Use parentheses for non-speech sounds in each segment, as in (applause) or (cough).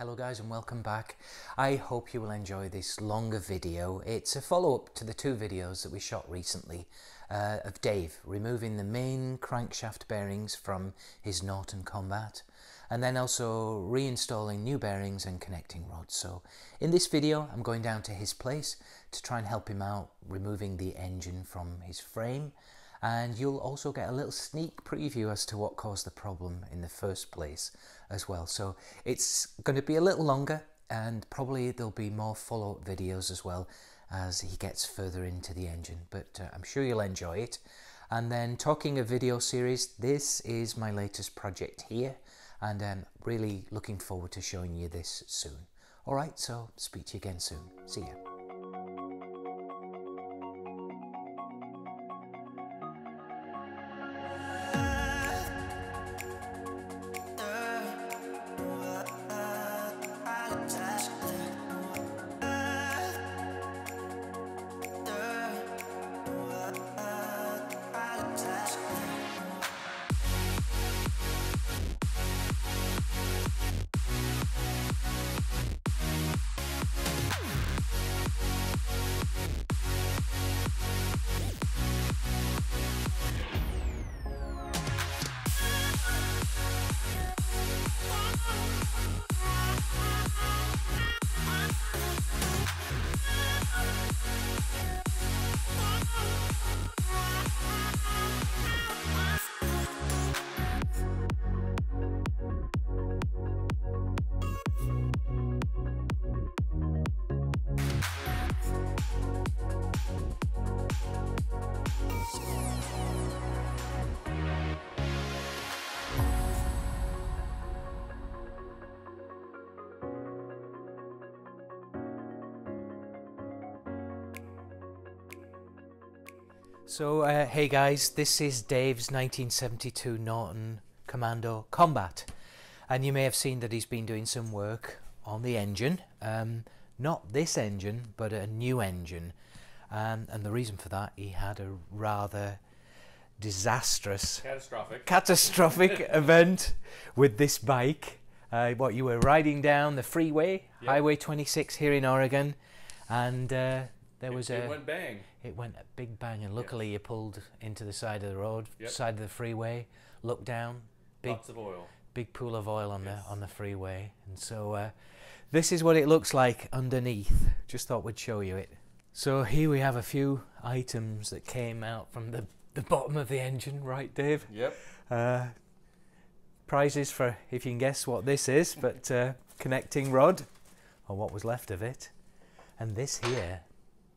Hello guys and welcome back. I hope you will enjoy this longer video. It's a follow-up to the two videos that we shot recently uh, of Dave removing the main crankshaft bearings from his Norton Combat and then also reinstalling new bearings and connecting rods. So in this video I'm going down to his place to try and help him out removing the engine from his frame and you'll also get a little sneak preview as to what caused the problem in the first place as well. So it's going to be a little longer and probably there'll be more follow-up videos as well as he gets further into the engine, but uh, I'm sure you'll enjoy it. And then talking of video series, this is my latest project here and I'm really looking forward to showing you this soon. Alright, so speak to you again soon. See ya. So, uh, hey guys, this is Dave's 1972 Norton Commando Combat. And you may have seen that he's been doing some work on the engine. Um, not this engine, but a new engine. Um, and the reason for that, he had a rather disastrous, catastrophic, catastrophic (laughs) event with this bike. Uh, what you were riding down the freeway, yep. Highway 26 here in Oregon, and uh, there it, was it a. went bang. It went a big bang, and luckily yes. you pulled into the side of the road, yep. side of the freeway, looked down, big, lots of oil, big pool of oil on yes. the on the freeway, and so uh, this is what it looks like underneath. Just thought we'd show you it. So here we have a few items that came out from the the bottom of the engine, right, Dave? Yep. Uh, prizes for if you can guess what this is, but uh, connecting rod, or what was left of it, and this here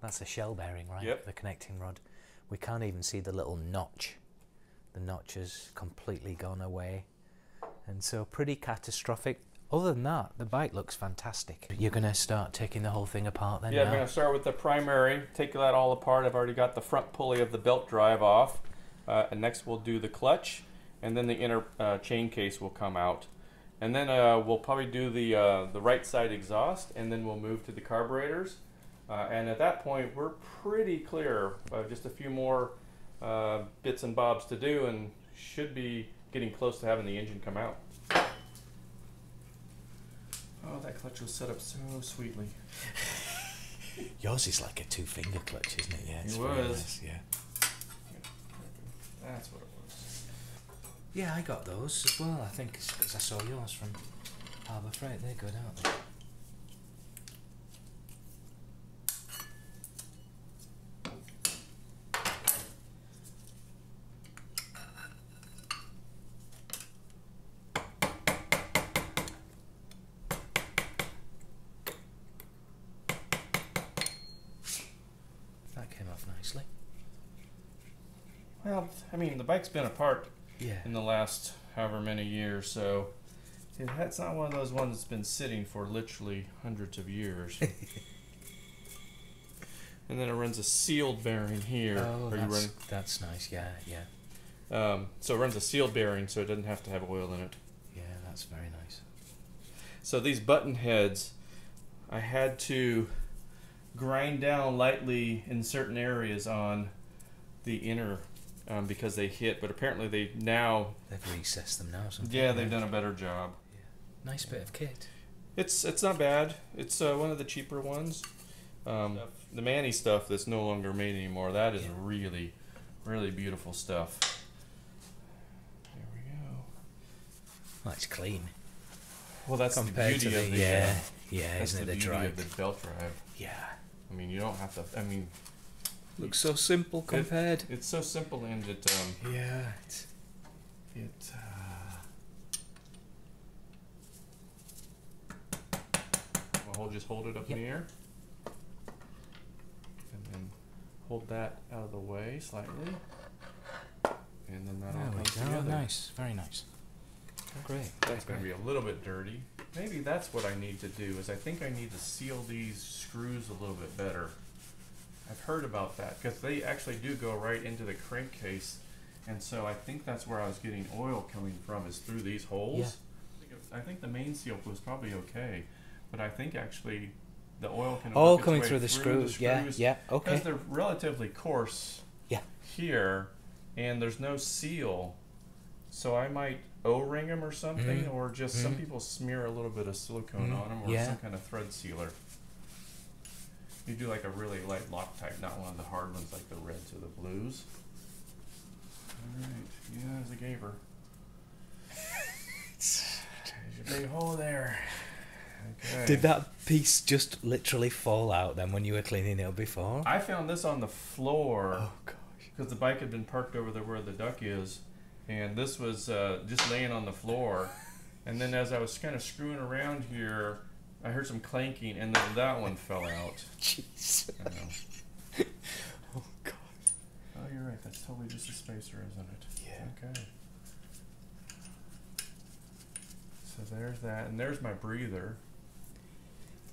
that's a shell bearing, right? Yep. The connecting rod. We can't even see the little notch. The notch has completely gone away. And so pretty catastrophic. Other than that, the bike looks fantastic. You're going to start taking the whole thing apart then Yeah, now? I'm going to start with the primary, take that all apart. I've already got the front pulley of the belt drive off. Uh, and next we'll do the clutch, and then the inner uh, chain case will come out. And then uh, we'll probably do the, uh, the right side exhaust, and then we'll move to the carburetors. Uh, and at that point, we're pretty clear. Uh, just a few more uh, bits and bobs to do, and should be getting close to having the engine come out. Oh, that clutch was set up so sweetly. (laughs) Yours is like a two-finger clutch, isn't it? Yeah, it's it was. Nice, yeah. That's what it was. Yeah, I got those as well. I think because I saw yours from Harbor Freight. They're good, aren't they? Well, I mean, the bike's been apart yeah. in the last however many years, so that's not one of those ones that's been sitting for literally hundreds of years. (laughs) and then it runs a sealed bearing here. Oh, that's, that's nice. Yeah, yeah. Um, so it runs a sealed bearing, so it doesn't have to have oil in it. Yeah, that's very nice. So these button heads, I had to grind down lightly in certain areas on the inner um, because they hit, but apparently they now they've recessed them now. Yeah, they've done a better job. Yeah. Nice bit of kit. It's it's not bad. It's uh, one of the cheaper ones. Um, the Manny stuff that's no longer made anymore. That is Yeah. really, really beautiful stuff. There we go. Well, it's clean Well, that's compared the to beauty the, of the yeah, uh, yeah, that's isn't it the the beauty drive? of the belt drive. Yeah, I mean, you don't have to. I mean, looks so simple compared. it's so simple and it um, yeah, it's, it. Uh, well, hold just hold it up in the air, and then hold that out of the way slightly, and then that all there we comes together. Nice, very nice. Great. That's going to be a little bit dirty. Maybe that's what I need to do. Is I think I need to seal these screws a little bit better. I've heard about that because they actually do go right into the crankcase, and so I think that's where I was getting oil coming from is through these holes. Yeah. I think it- I think the main seal was probably okay, but I think actually the oil can Oh, coming through the screws. Yeah, screws yeah. because Okay. Because they're relatively coarse Yeah. here and there's no seal so i might o-ring them or something Mhm. or just some Mhm. people smear a little bit of silicone Mhm. on them or Yeah. some kind of thread sealer you do like a really light loctite not one of the hard ones like the reds or the blues all right yeah there's a gaver (laughs) there's your big hole there okay Did that piece just literally fall out then when you were cleaning it up before? i found this on the floor oh gosh. because the bike had been parked over there where the duck is, and this was uh, just laying on the floor. (laughs) And then as I was kind of screwing around here, I heard some clanking, and then that one fell out. (laughs) Jeez. (laughs) Oh god. Oh, you're right. That's totally just a spacer, isn't it? Yeah. Okay. So there's that, and there's my breather,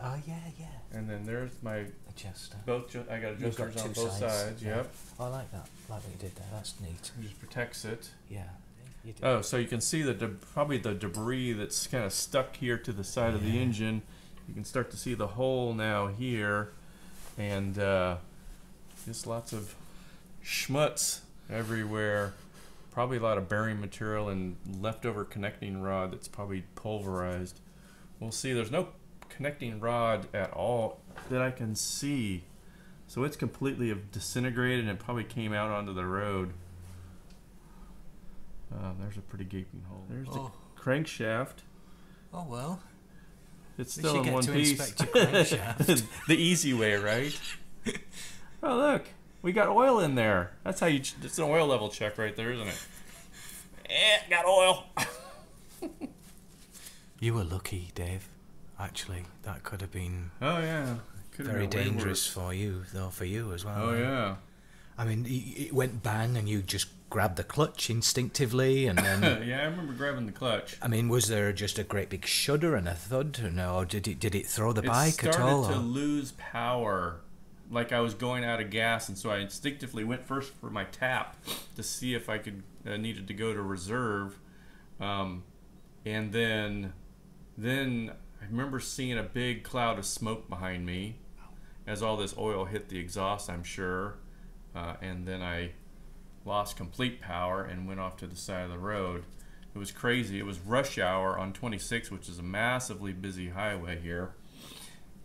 Oh yeah, yeah. and then there's my Adjuster. both. Ju- I got You've got adjusters on both sides, sides. yeah. Yep. I like that. Like what you did there. That's neat. It just protects it. Yeah. Oh, so you can see the probably the debris that's kind of stuck here to the side of the engine. You can start to see the hole now here, and uh, just lots of schmutz everywhere. Probably a lot of bearing material and leftover connecting rod that's probably pulverized. We'll see. There's no connecting rod at all that I can see, so it's completely disintegrated and it probably came out onto the road. Um, there's a pretty gaping hole. There's the Oh. crankshaft. oh well. It's still in get one to piece. inspect your (laughs) crankshaft. (laughs) the easy way, right? (laughs) oh look, we got oil in there. That's how you. ch- It's an oil level check right there, isn't it? Eh, got oil. You were lucky, Dave. Actually, that could have been Oh yeah. Could've very been dangerous for you, though, for you as well. Oh yeah. I mean, it went bang, and you just grabbed the clutch instinctively, and then. (coughs) yeah, I remember grabbing the clutch. I mean, was there just a great big shudder and a thud, or no? Or did it did it throw the it bike at all? Started to lose power, like I was going out of gas, and so I instinctively went first for my tap to see if I could uh, needed to go to reserve, um, and then then I remember seeing a big cloud of smoke behind me as all this oil hit the exhaust. I'm sure, uh, and then I lost complete power and went off to the side of the road. It was crazy. It was rush hour on 26, which is a massively busy highway here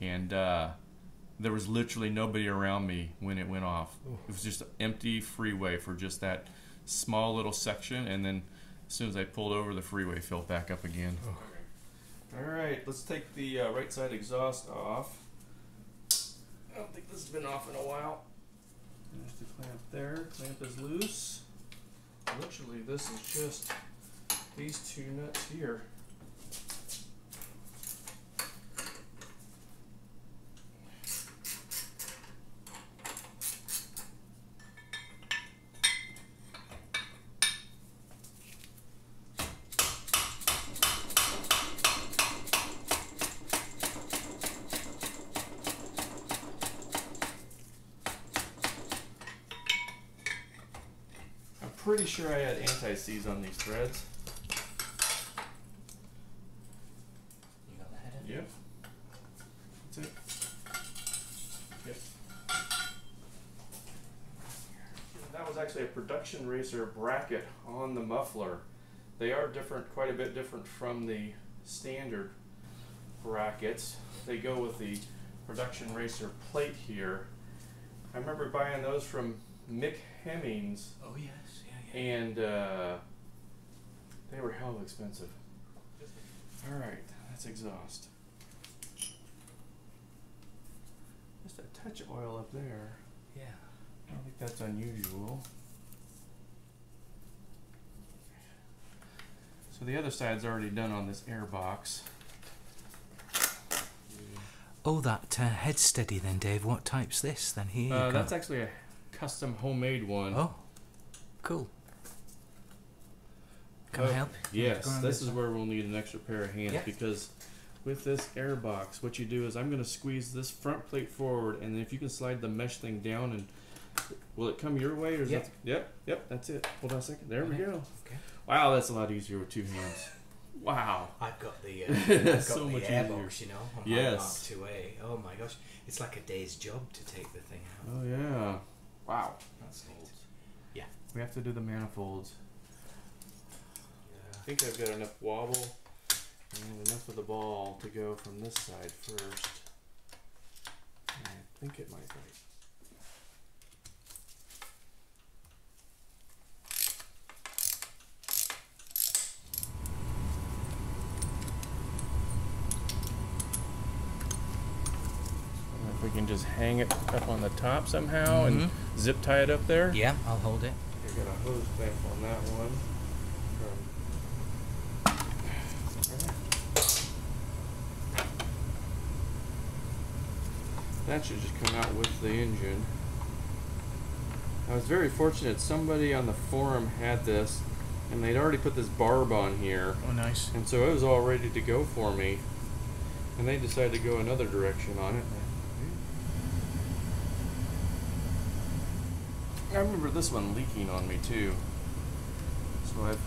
and uh, there was literally nobody around me when it went off. It was just an empty freeway for just that small little section, and then as soon as I pulled over, the freeway filled back up again. All right, let's take the uh, right side exhaust off. I don't think this has been off in a while. Clamp there. Clamp is loose. Literally, this is just these two nuts here. I'm pretty sure I had anti-seize on these threads. You got the header? Yep. That's it. Yep. That was actually a production racer bracket on the muffler. They are different, quite a bit different from the standard. brackets. They go with the production racer plate here. I remember buying those from Mick Hemmings, Oh yes, and uh, they were hell expensive. All right, that's exhaust. Just a touch of oil up there. yeah. I don't think that's unusual. So the other side's already done on this air box. Oh, that uh, head steady then, Dave. What type's this then? Here you Uh, that's actually a custom homemade one. oh, cool. Can I Oh, help? Yes, this is where we'll need an extra pair of hands because with this air box, what you do is I'm going to squeeze this front plate forward, and then if you can slide the mesh thing down, and will it come your way or is Yep. that? Yep, yep, that's it. Hold on a second. There we Okay. go. Okay. Wow, that's a lot easier with two hands. Wow. (laughs) I've got the uh, (laughs) I've got So the much airbox, you know, on Yes. my Mark IIA. Oh my gosh, it's like a day's job to take the thing out. Oh yeah. Wow. That's neat. Yeah. We have to do the manifolds. I think I've got enough wobble and enough of the ball to go from this side first. And I think it might bite. If we can just hang it up on the top somehow and mm-hmm. zip tie it up there. Yeah, I'll hold it. I got a hose clamp on that one. That should just come out with the engine. I was very fortunate. Somebody on the forum had this, and they'd already put this barb on here, Oh, nice. and so it was all ready to go for me. And they decided to go another direction on it. I remember this one leaking on me too. So I've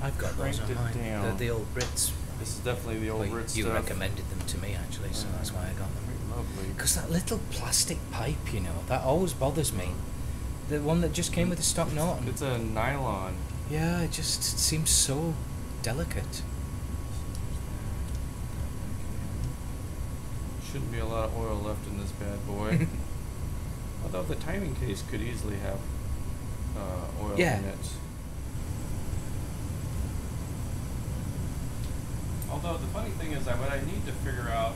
I've got those Cranked on it mine. down. They're the old Brits. this is definitely the old Well, Ritz you stuff. recommended them to me actually, so that's why I got them. Lovely. Because that little plastic pipe, you know, that always bothers me. The one that just came with the stock Norton. It's a nylon. Yeah, it just seems so delicate. Shouldn't be a lot of oil left in this bad boy. (laughs) Although the timing case could easily have uh, oil Yeah. in it. Although the funny thing is that what I need to figure out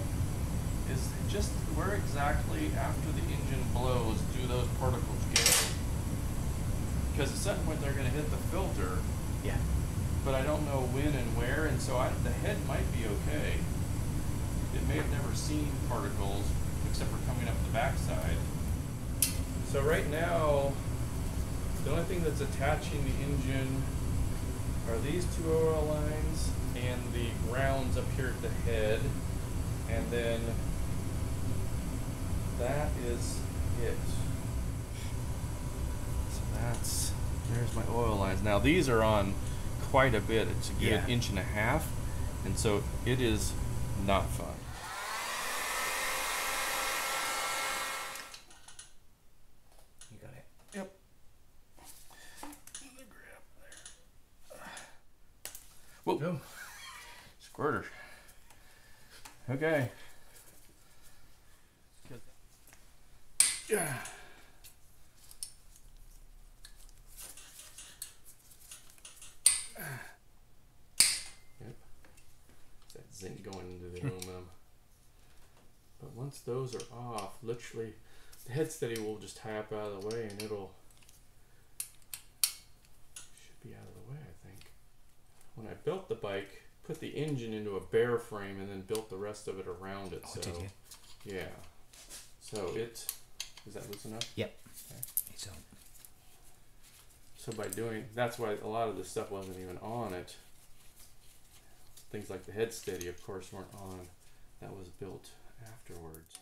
is just where exactly after the engine blows do those particles go? Because at some point they're going to hit the filter, Yeah. but I don't know when and where, and so I, the head might be okay. It may have never seen particles except for coming up the backside. So right now, the only thing that's attaching the engine are these two oil lines and the grounds up here at the head, and then that is it. So that's there's my oil lines. Now these are on quite a bit. It's a good Yeah. inch and a half, and so it is not fun. You got it. Yep. Whoa. No. Squirter. Okay. Yeah. Yep. That zinc going into the aluminum. But once those are off, literally, the head steady will just tap out of the way and it'll should be out of the way, I think. When I built the bike, put the engine into a bare frame and then built the rest of it around it. Oh, so yeah. So it is that loose enough? Yep. on. So by doing that's why a lot of this stuff wasn't even on it. Things like the head steady, of course, weren't on. That was built afterwards.